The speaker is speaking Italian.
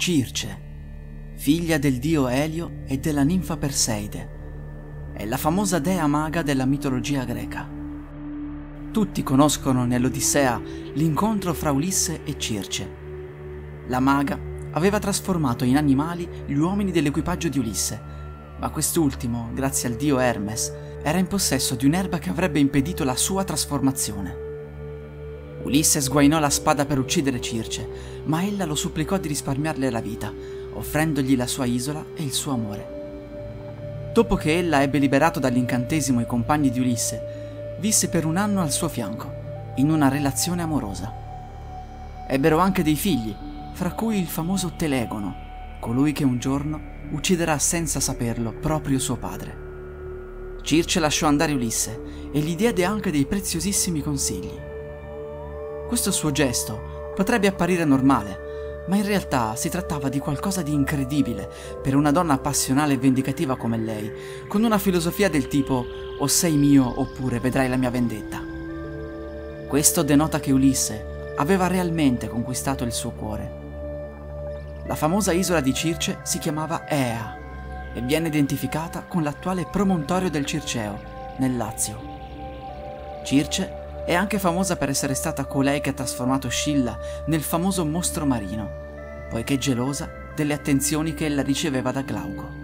Circe, figlia del dio Elio e della ninfa Perseide. È la famosa dea maga della mitologia greca. Tutti conoscono nell'Odissea l'incontro fra Ulisse e Circe. La maga aveva trasformato in animali gli uomini dell'equipaggio di Ulisse, ma quest'ultimo, grazie al dio Hermes, era in possesso di un'erba che avrebbe impedito la sua trasformazione. Ulisse sguainò la spada per uccidere Circe, ma ella lo supplicò di risparmiarle la vita, offrendogli la sua isola e il suo amore. Dopo che ella ebbe liberato dall'incantesimo i compagni di Ulisse, visse per un anno al suo fianco, in una relazione amorosa. Ebbero anche dei figli, fra cui il famoso Telegono, colui che un giorno ucciderà senza saperlo proprio suo padre. Circe lasciò andare Ulisse e gli diede anche dei preziosissimi consigli. Questo suo gesto potrebbe apparire normale, ma in realtà si trattava di qualcosa di incredibile per una donna passionale e vendicativa come lei, con una filosofia del tipo o sei mio oppure vedrai la mia vendetta. Questo denota che Ulisse aveva realmente conquistato il suo cuore. La famosa isola di Circe si chiamava Ea e viene identificata con l'attuale promontorio del Circeo, nel Lazio. Circe è anche famosa per essere stata colei che ha trasformato Scilla nel famoso mostro marino, poiché gelosa delle attenzioni che ella riceveva da Glauco.